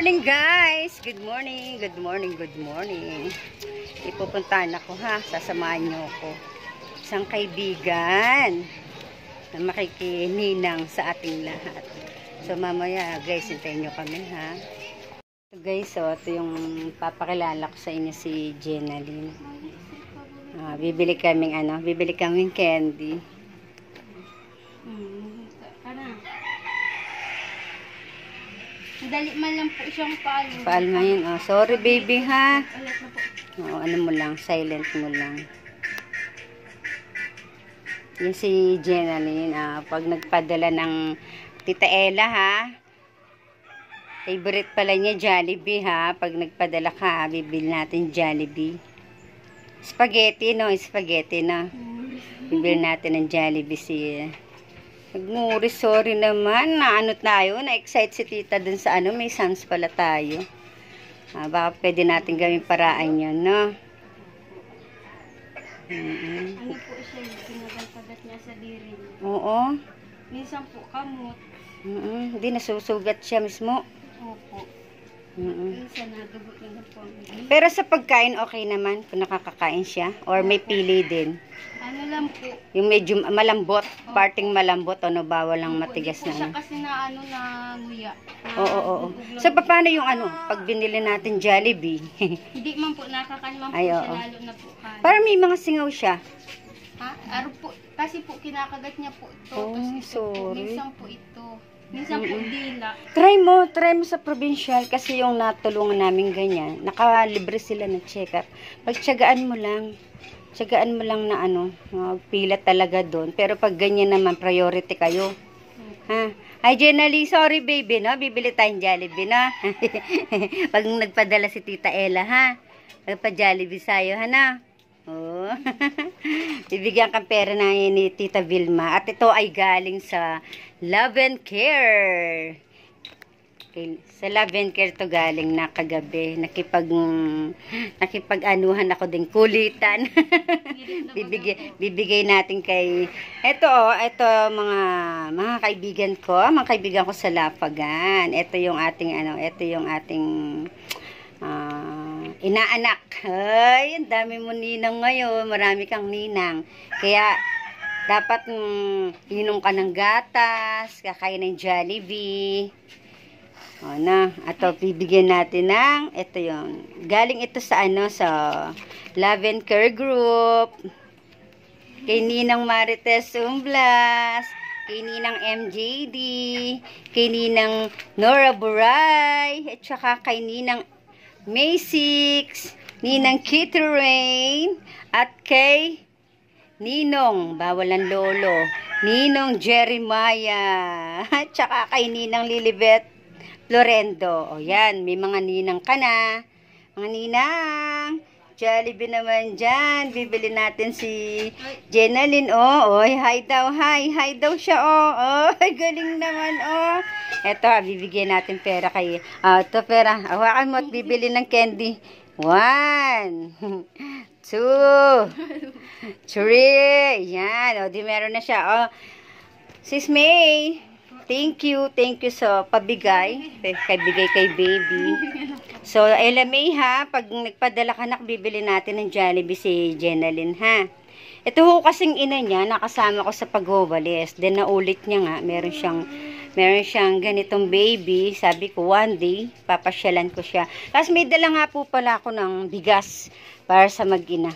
Morning guys! Good morning, good morning, good morning. Ipupuntahan ako ha, sasamahan niyo ako. Isang kaibigan na makikininang sa ating lahat. So mamaya guys, hintayin niyo kami ha. So guys, so ito yung papakilala ko sa inyo si Jenaline. Ah, bibili kaming ano, bibili kaming candy. Dali man lang po siyang paalo. Paalma yun. Oh, sorry baby ha. Ulit na po. Oo, ano mo lang, silent mo lang. Yan si Jenaline, ah, pag nagpadala ng Tita Ella ha. Favorite pala niya Jollibee ha. Pag nagpadala ka, bibili natin Jollibee. Spaghetti no, spaghetti na. Bibili natin ng Jollibee si Nagmuri, sorry naman. Na ano tayo, na-excite si tita dun sa ano, may sans pala tayo. Ah, baka pwede natin gawing paraan yun, no? Ano po siya, pinagalpagat niya sa diri. Oo. Minsan po kamot. Mm-mm. Hindi, nasusugat siya mismo. Na. Pero sa pagkain, okay naman kung nakakakain siya. Or may pili din. Ano lang po. Yung medyo malambot, parting malambot, ano, bawal lang matigas Hindi po na siya ano. kasi na ano na nguya. Na Oo, oo, oo. So, paano yung ano, pag binili natin Jollibee? Hindi man po nakakain man po Ay, siya lalo na po kain. Parang may mga singaw siya. Ha? Aro po, kasi po kinakagat niya po ito. Oh, ito po, sorry. minsan po ito. Minsan po dila. Try mo, try mo sa provincial kasi yung natulungan namin ganyan, nakalibre sila ng check-up. Pagtsagaan mo lang, tsagaan mo lang na ano, magpila talaga doon. Pero pag ganyan naman, priority kayo. Ha? Ay, Jenally, sorry baby, no? Bibili tayong Jollibee, no? pag nagpadala si Tita Ella, ha? Magpa-Jollibee sa'yo, ha, na? Oh. Bibigyan kang pera na ni Tita Vilma. At ito ay galing sa Love and Care. Okay, sa Love and Care to galing na kagabi. Nakipag, nakipag-anuhan ako din kulitan. bibigay, bibigay natin kay, eto oh, eto mga, mga kaibigan ko, mga kaibigan ko sa Lapagan. Ito yung ating, ano, ito yung ating, inaanak. Ay, ang dami mo ninang ngayon. Marami kang ninang. Kaya, dapat mm, inom ka ng gatas, kakain ng Jollibee. O na, ato bibigyan natin ng, ito yon Galing ito sa ano, sa Love and Care Group. Kay Ninang Marites Umblas. Kay Ninang MJD. Kay Ninang Nora Buray. At saka kay Ninang May 6, Ninang Kitty Rain, at kay Ninong, bawal ang lolo, Ninong Jeremiah, at saka kay Ninang Lilibet Florendo. O yan, may mga ninang ka na. Mga ninang, Jollibee naman dyan. Bibili natin si Jenaline, oh. Oy, hi daw, hi. Hi daw siya, oh. Oh, galing naman, oh. Eto, ah, bibigyan natin pera kay, ah, ito pera. Hawakan mo at bibili ng candy. One, two, three. Yan, oh, di meron na siya, oh. Sis May, thank you, thank you sa pabigay, kay bigay kay baby. So, May ha, pag nagpadala ka nak, bibili natin ng Jollibee si Jenaline ha. Ito ho kasing ina niya, nakasama ko sa pagwawalis. Then naulit niya nga, meron siyang, meron siyang ganitong baby. Sabi ko, one day, papasyalan ko siya. Tapos may dala nga po pala ako ng bigas para sa mag-ina.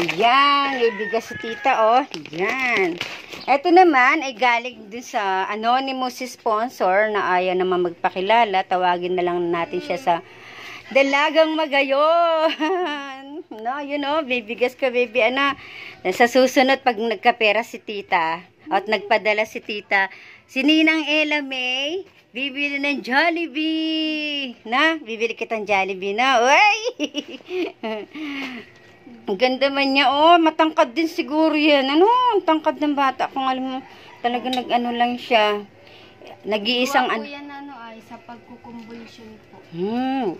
Ayan, may bigas si tita, oh. Ayan. Ito naman ay galing din sa anonymous sponsor na ayaw naman magpakilala. Tawagin na lang natin siya sa Dalagang Magayon. No, you know, bibigas ka, baby. Ano, sa susunod, pag nagkapera si tita, at nagpadala si tita, si Ninang Ella May, bibili ng Jollibee. Na, bibili kitang Jollibee na. Uy! Ang ganda man niya, oh. Matangkad din siguro yan. Ano? Ang tangkad ng bata. Kung alam mo, talaga nag-ano lang siya. Nag-iisang po yan ano ay sa pagkukumbulsyon po. Hmm.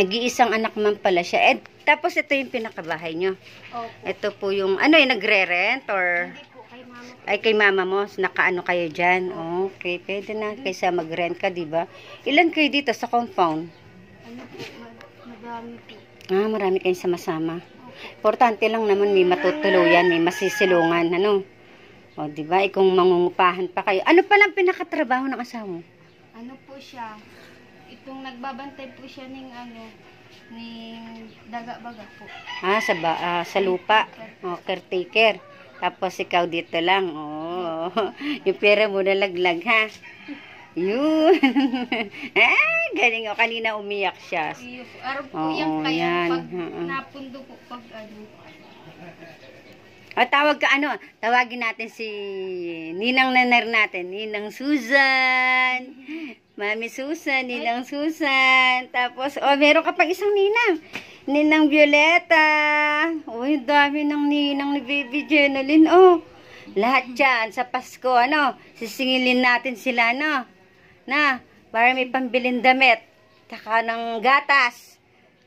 Nag-iisang anak man pala siya. Eh, tapos ito yung pinakabahay nyo. Opo. Ito po yung, ano yung nagre-rent or... Hindi po kay mama. Ay, kay mama mo, nakaano kayo dyan? Okay, pwede na. Kaysa mag-rent ka, di ba? Ilan kayo dito sa compound? Ano po, ma- madami po. Ah, marami kayong sama-sama. Importante lang naman may matutuluyan, may masisilungan, ano? O, di ba? Eh, kung mangungupahan pa kayo. Ano palang pinakatrabaho ng asawa mo? Ano po siya? Itong nagbabantay po siya ng ano, ng daga-baga po. Ah, sa, ba, ah, sa lupa. O, caretaker. Tapos ikaw dito lang. Oh, yung pera mo nalaglag, ha? Yun. ah, galing o. Kanina umiyak siya. Araw po Oo, yan kaya yan. pag napundo po pag ano. O, tawag ka ano, tawagin natin si Ninang Nanar natin. Ninang Susan. Mami Susan, Ninang Susan. Tapos, oh, meron ka pang isang Ninang. Ninang Violeta. Uy, dami ng Ninang ni Baby Jenalyn. Oh, lahat yan sa Pasko, ano, sisingilin natin sila, no? Na, para may pambilin damit. Taka ng gatas.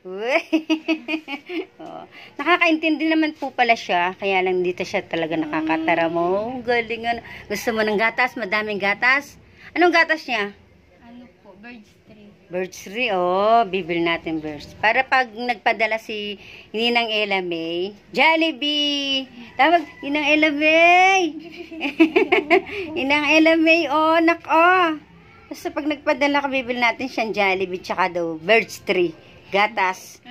Oh. Nakakaintindi naman po pala siya, kaya lang dito siya talaga nakakatara mo. Galing ano. Gusto mo ng gatas? Madaming gatas? Anong gatas niya? Ano po, birds tree. Birds tree, oh, bibili natin birds. Para pag nagpadala si Ninang Ella May, Jollibee! Tawag, Ninang Ella May! Ninang Ella May, oh, nak, oh. Basta pag nagpadala ka, bibili natin siyang Jollibee, tsaka daw, birds tree. Gatas.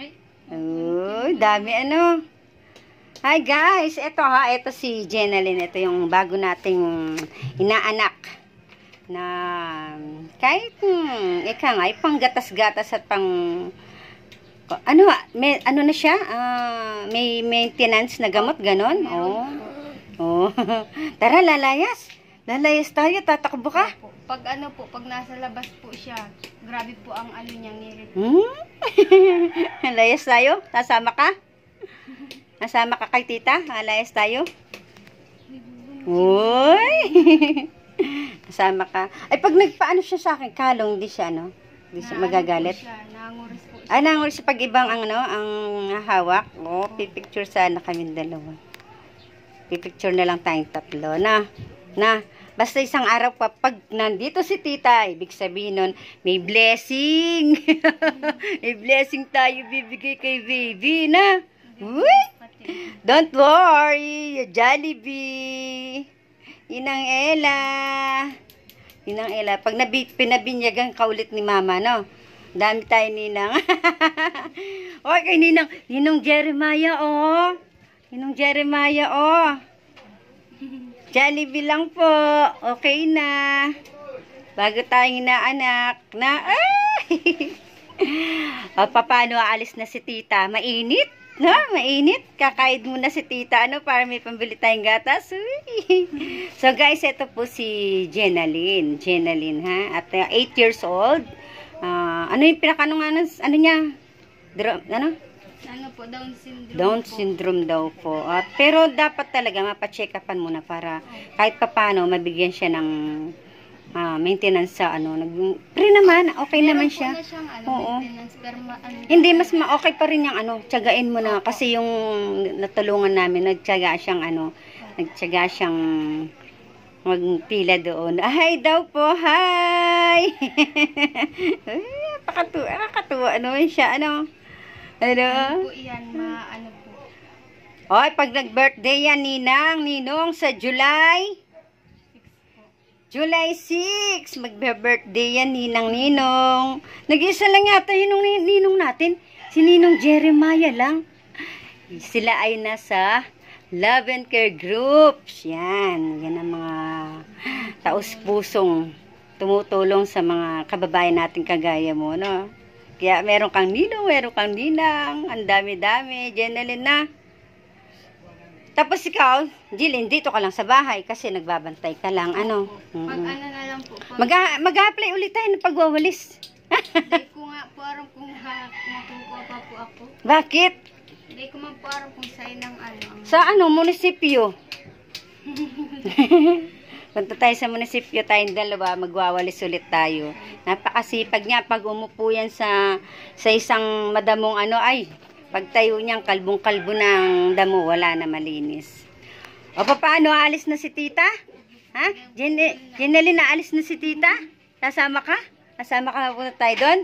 Uy, dami ano. Hi guys, ito ha, ito si Jenalyn. Ito yung bago nating inaanak na kahit hmm, ika nga, pang gatas-gatas at pang ano, may, ano na siya? Ah, may maintenance na gamot, ganon? Oh. Oh. Tara, lalayas. Lalayas tayo, tatakbo ka. po. Pag ano po, pag nasa labas po siya, grabe po ang ano niya ngirit. Hmm? Tayo? Nasama ka? Nasama ka kay tita? Layas tayo? Uy! Nasama ka. Ay, pag nagpaano siya sa akin, kalong, di siya, ano? Di siya Na- magagalit. Ano po siya, nanguris po siya. Ah, siya pag ibang ang, ano, ang hawak. Oh, pipicture sana kami dalawa. Pipicture na lang tayong tatlo. Na, na, basta isang araw pa, pag nandito si tita, ibig sabihin nun, may blessing. may blessing tayo bibigay kay baby, na. Don't worry, Jollibee. Inang Ella. Inang Ella. Pag nabi, pinabinyagan ka ulit ni Mama, no? Dami tayo, Ninang. okay, kay Ninang. Ninong Jeremiah, oh. Ninong Jeremiah, oh. Jollibee lang po. Okay na. Bago tayong inaanak. Na, ay! o, paano aalis na si tita? Mainit? No, mainit. Kakaid muna si tita, ano, para may pambili tayong gatas. So, guys, ito po si Jenalyn. Jenalyn, ha? At 8 years old. Ah, ano yung pinakano nga, ng- ano niya? Dro- ano? Ano po, Down syndrome Down po. syndrome daw po. At pero dapat talaga mapacheck upan muna para kahit papano mabigyan siya ng ah, maintenance sa ano. Nag, pre naman, okay Meron naman po siya. na siyang ano, Oo. maintenance, pero ma- ano, Hindi, mas ma-okay pa rin yung ano, tiyagain mo na. Kasi yung natulungan namin, nagtiyaga siyang ano, nagtiyaga siyang magpila doon. Hi daw po, hi! Ay, pakatuwa, nakakatuwa naman siya, ano? Ano Ano? po yan, ma, ano po. Oy, pag nag-birthday yan, Ninang, Ninong, sa July, Six po. July 6, magbe-birthday yan, Ninang, Ninong. Nag-isa lang yata yun nung ni- Ninong natin. Si Ninong Jeremiah lang. Sila ay nasa Love and Care Groups. Yan. Yan ang mga taus-pusong tumutulong sa mga kababayan natin kagaya mo, no? Kaya meron kang ninong, meron kang ninang, ang dami-dami, Jenalyn na. Tapos ikaw, Jilin, dito ka lang sa bahay kasi nagbabantay ka lang, ano? Pag Mm. ano na lang po, pag, Mag mag-apply ulit tayo ng pagwawalis. hindi ko nga po aram kung ha, makukuha pa po ako. Bakit? Hindi ko man po aram kung sa'yo ng ano. Sa ano, munisipyo? Punta tayo sa munisipyo, tayong dalawa, magwawalis ulit tayo. Napakasipag niya, pag umupo yan sa, sa isang madamong ano, ay, pagtayo niyang kalbong-kalbo ng damo, wala na malinis. O paano, alis na si tita? Ha? Jen Jeneline, naalis na si tita? Kasama ka? Kasama ka na tayo doon?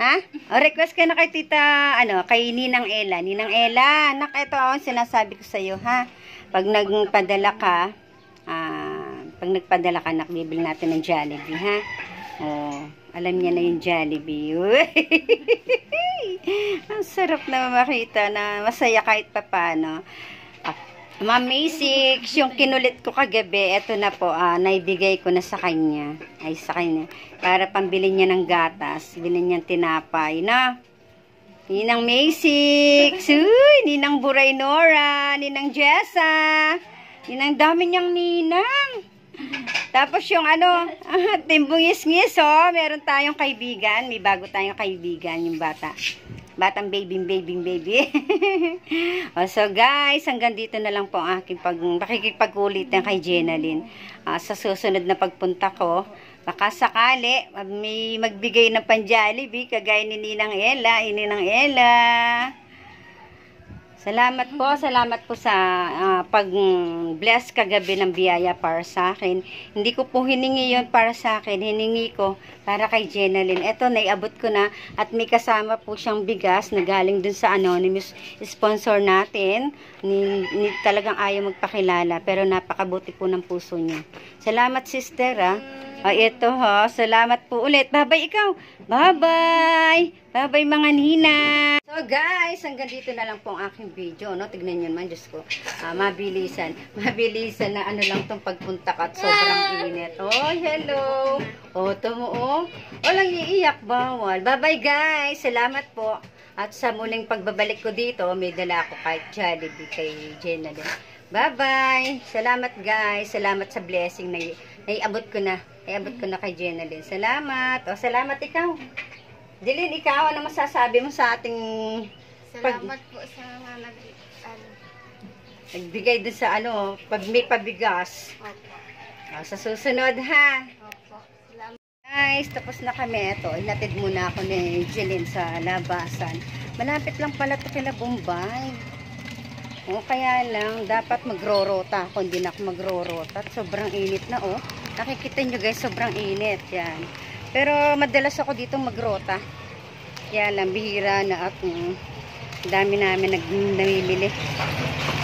Ha? O request ka na kay tita, ano, kay Ninang Ella. Ninang Ella, anak, ito ang sinasabi ko sa'yo, ha? Pag nagpadala ka, pag nagpadala ka, anak, bibili natin ng Jollibee, ha? O, alam niya na yung Jollibee. Ang sarap na makita na masaya kahit papano. Ah, Ma'am yung kinulit ko kagabi, eto na po, ah, naibigay ko na sa kanya. Ay, sa kanya. Para pambili niya ng gatas. Bilhin niya tinapay, na. Ninang Macy, uy, Ninang Buray Nora, Ninang Jessa, Ninang dami niyang ninang. Tapos yung ano, ah, timbungis-ngis, oh, meron tayong kaibigan, may bago tayong kaibigan, yung bata. Batang baby, baby, baby. oh, so guys, hanggang dito na lang po ang aking pag, makikipag-ulit kay Jenaline. Ah, sa susunod na pagpunta ko, baka sakali, may magbigay ng panjalibi, kagaya ni Ninang Ella, Ninang Ella. Salamat po, salamat po sa ah, pag-bless kagabi ng biyaya para sa akin. Hindi ko po hiningi yon para sa akin, hiningi ko para kay Jenaline. Ito, naiabot ko na at may kasama po siyang bigas na galing dun sa anonymous sponsor natin. Ni, ni, talagang ayaw magpakilala pero napakabuti po ng puso niya. Salamat sister ah. Ay, ito ha. Salamat po ulit. Bye-bye ikaw. Bye-bye. Bye-bye mga nina. So guys, hanggang dito na lang po ang aking video. No? Tignan nyo naman, Diyos ko. Ah, mabilisan. Mabilisan na ano lang tong pagpunta ka at sobrang init. Oh, hello. Oh, tumo oh. Walang iiyak, bawal. Bye-bye guys. Salamat po. At sa muling pagbabalik ko dito, may dala ako kahit Jollibee kay Jenna din. Bye-bye. Salamat guys. Salamat sa blessing na naiabot ko na. Naiabot ko na kay Jenna. Salamat. O, salamat ikaw. Dilin, ikaw, ano masasabi mo sa ating Salamat po sa mga nag... Ano, nagbigay dun sa ano, pag may pabigas. opo. O, sa susunod ha. Opo. Salamat. Guys, tapos na kami. Ito, inatid muna ako ni Jeline sa labasan. Malapit lang pala ito kila Bombay. O, kaya lang, dapat magrorota ako. Hindi na ako magrorota. Sobrang init na, oh. Nakikita nyo guys, sobrang init. Yan. Pero madalas ako dito magrota. Kaya lang, bihira na mm, dami namin nag namimili.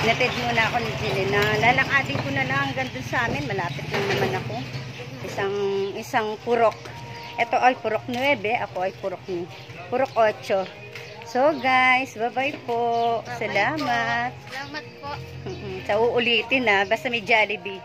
Inatid muna ako ni Jeline na lalakadin ko na lang hanggang dun sa amin. Malapit lang naman ako isang isang purok. Ito ay purok 9, ako ay purok ni purok 8. So guys, bye-bye po. Bye-bye Salamat. po. Salamat po. Sa uulitin na, basta may Jollibee.